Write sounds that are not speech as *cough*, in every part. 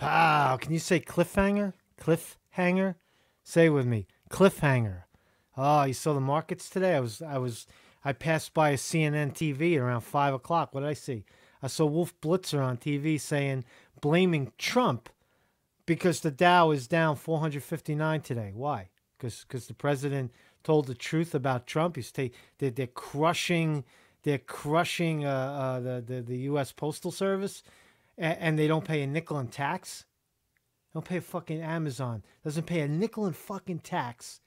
Pow! Can you say cliffhanger? Cliffhanger? Say it with me. Cliffhanger. Oh, you saw the markets today? I was I was I passed by a CNN TV around five o'clock. What did I see? I saw Wolf Blitzer on TV saying blaming Trump because the Dow is down 459 today. Why? Because because the president told the truth about Trump. He's ta- they're, they're crushing they're crushing uh, uh, the, the the U.S. Postal Service, and, they don't pay a nickel in tax. They Don't pay a fucking Amazon doesn't pay a nickel in fucking tax,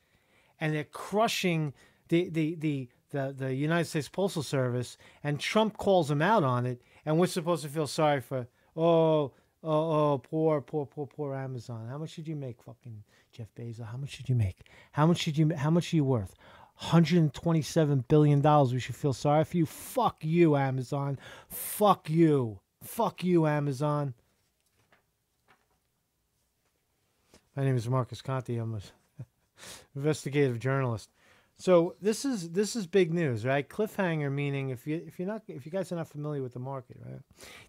and they're crushing the the the the, the United States Postal Service, and Trump calls them out on it, and we're supposed to feel sorry for oh oh oh poor poor poor poor Amazon. How much did you make, fucking Jeff Bezos? How much did you make? How much did you how much are you worth? 127 billion dollars. We should feel sorry for you. Fuck you, Amazon. Fuck you. Fuck you, Amazon. My name is Marcus Conte. I'm a *laughs* investigative journalist. So this is this is big news, right? Cliffhanger meaning if you if you're not if you guys are not familiar with the market, right?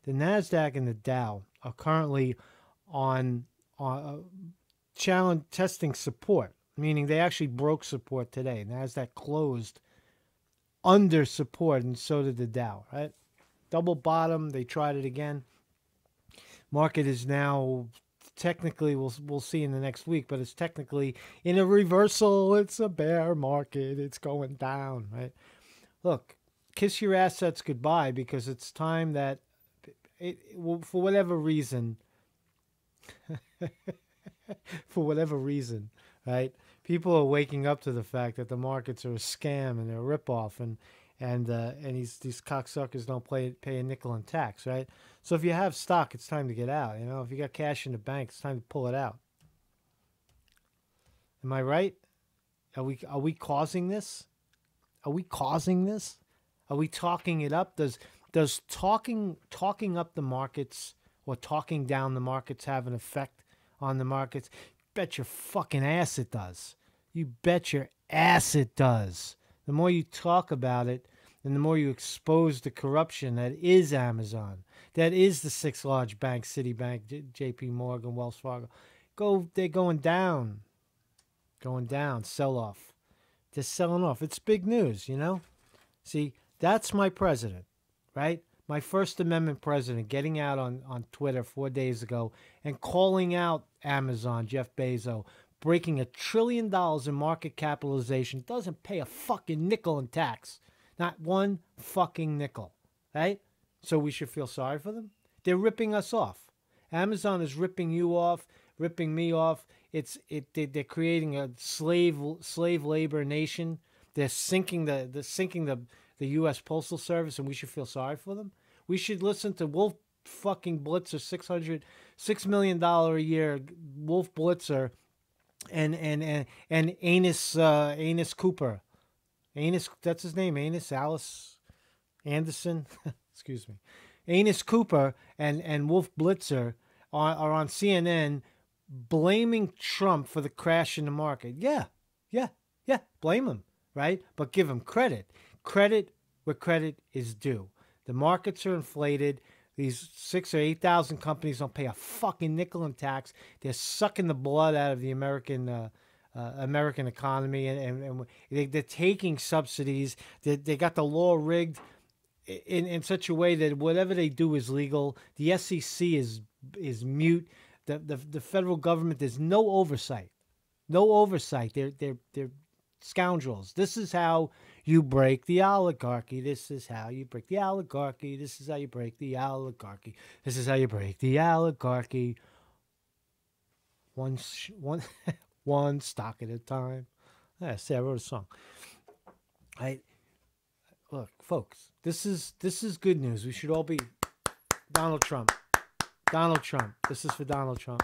The Nasdaq and the Dow are currently on on uh, challenge testing support, meaning they actually broke support today. Nasdaq closed under support, and so did the Dow, right? Double bottom. They tried it again. Market is now technically we'll we'll see in the next week, but it's technically in a reversal. It's a bear market. It's going down, right? Look, kiss your assets goodbye because it's time that it, it for whatever reason *laughs* for whatever reason, right? People are waking up to the fact that the markets are a scam and they're a ripoff and and uh, and these these cocksuckers don't pay pay a nickel in tax, right? So if you have stock, it's time to get out. You know, if you got cash in the bank, it's time to pull it out. Am I right? Are we are we causing this? Are we causing this? Are we talking it up? Does does talking talking up the markets or talking down the markets have an effect on the markets? Bet your fucking ass it does. You bet your ass it does. The more you talk about it, and the more you expose the corruption that is Amazon, that is the six large banks, Citibank, J.P. Morgan, Wells Fargo, go they're going down, going down, sell off, they're selling off. It's big news, you know. See, that's my president, right? My First Amendment president getting out on, on Twitter four days ago and calling out Amazon, Jeff Bezos, breaking a trillion dollars in market capitalization, doesn't pay a fucking nickel in tax. Not one fucking nickel, right? So we should feel sorry for them. They're ripping us off. Amazon is ripping you off, ripping me off. It's it they, they're creating a slave slave labor nation. They're sinking the the sinking the the U.S. Postal Service, and we should feel sorry for them. We should listen to Wolf fucking Blitzer, six hundred six million dollar a year Wolf Blitzer, and and and and Anus uh, Anus Cooper, Anus that's his name, Anus Alice Anderson. *laughs* excuse me, Anus Cooper and, and Wolf Blitzer are, are on CNN blaming Trump for the crash in the market. Yeah, yeah, yeah, blame him, right? But give him credit. Credit where credit is due. The markets are inflated. These six or eight thousand companies don't pay a fucking nickel in tax. They're sucking the blood out of the American uh, uh, American economy, and, and, and they, they're taking subsidies. They, they got the law rigged in, in such a way that whatever they do is legal. The SEC is is mute. The, the the federal government there's no oversight, no oversight. They're they're they're scoundrels. This is how you break the oligarchy. This is how you break the oligarchy. This is how you break the oligarchy. This is how you break the oligarchy. One sh- one *laughs* one stock at a time. Yeah, see, I wrote a song. I look, folks. This is this is good news. We should all be Donald Trump. Donald Trump. This is for Donald Trump.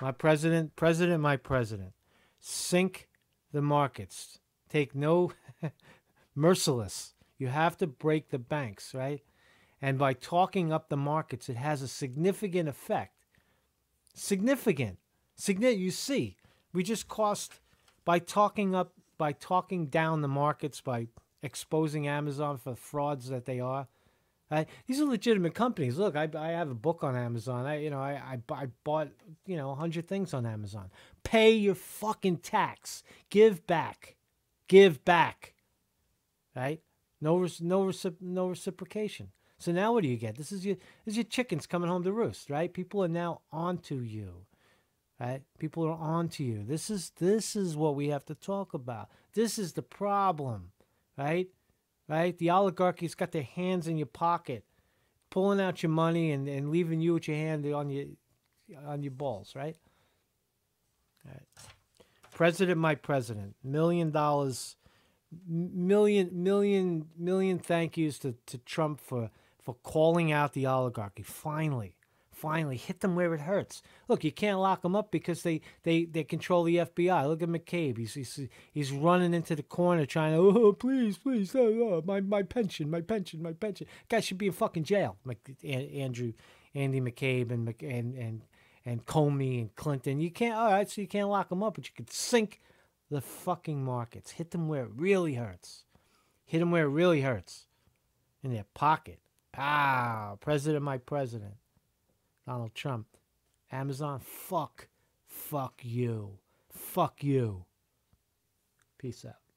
My president, president, my president. Sink the markets. Take no *laughs* merciless. You have to break the banks, right? And by talking up the markets, it has a significant effect. Significant. Significant. You see, we just cost by talking up, by talking down the markets, by exposing Amazon for frauds that they are. Right? These are legitimate companies. Look, I, I have a book on Amazon. I you know I, I, I bought you know hundred things on Amazon. Pay your fucking tax. Give back. Give back. Right? No no no reciprocation. So now what do you get? This is your this is your chickens coming home to roost, right? People are now onto you. Right? People are on to you. This is this is what we have to talk about. This is the problem, right? right? The oligarchy's got their hands in your pocket, pulling out your money and, and leaving you with your hand on your on your balls, right? right. President, my president, million dollars, million million million thank yous to, to Trump for for calling out the oligarchy. Finally, finally hit them where it hurts. Look, you can't lock them up because they they, they control the FBI. Look at McCabe. He's, he's he's running into the corner trying to oh, oh please please oh, oh, my my pension my pension my pension. Guy should be in fucking jail. Andrew Andy McCabe and and and and Comey and Clinton. You can't all right, so you can't lock them up, but you could sink the fucking markets. Hit them where it really hurts. Hit them where it really hurts. In their pocket. Pow! President, my president. Donald Trump. Amazon, fuck. Fuck you. Fuck you. Peace out.